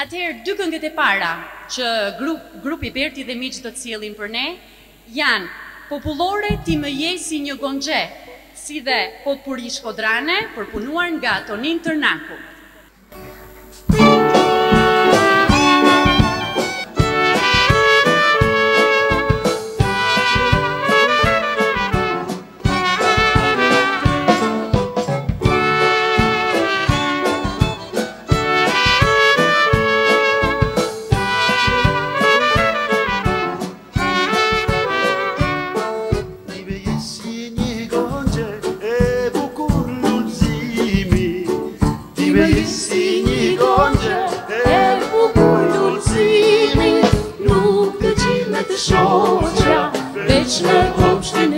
Atëherë, dy këngët e para që grupi Berti dhe Miqë të cilin për ne, janë populore ti më jesi një gongje, si dhe popurish shkodrane përpunuar nga tonin tërnakur. Moise,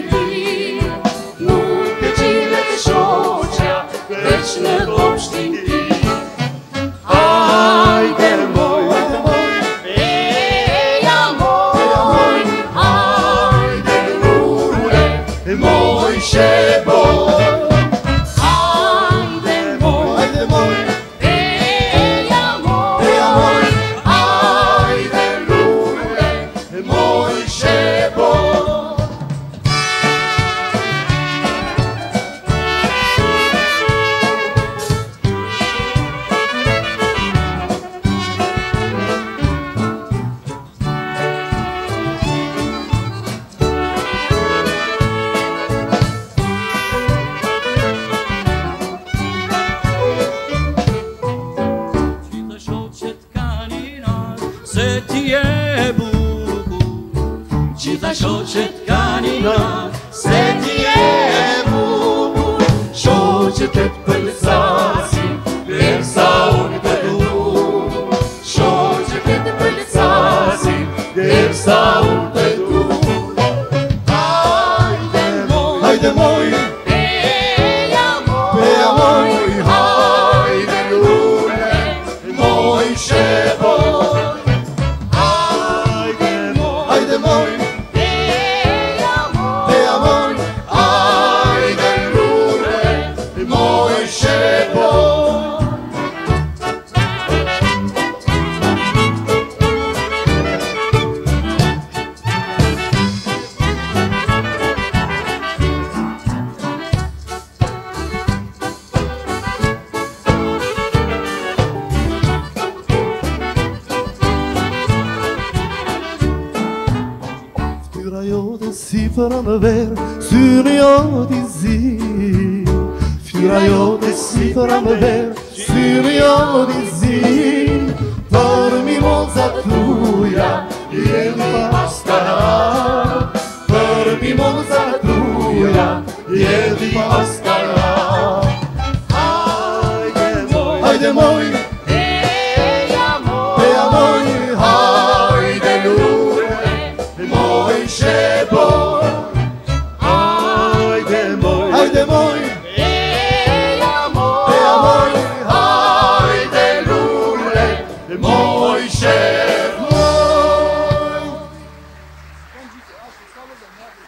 Moise. شو تكانينا ستيمو شو تتبل ساسي لبساون تدو شو تتبل ساسي لبساون تدو هايدي موي هايدي موي بيا موي هايدي لولي موي شبو Fira jo dësi për anë verë, syrë jo dizi Fira jo dësi për anë verë, syrë jo dizi Par mi moza tuja, jemi paska de moi Te amor, te amor, ay de lule, de moi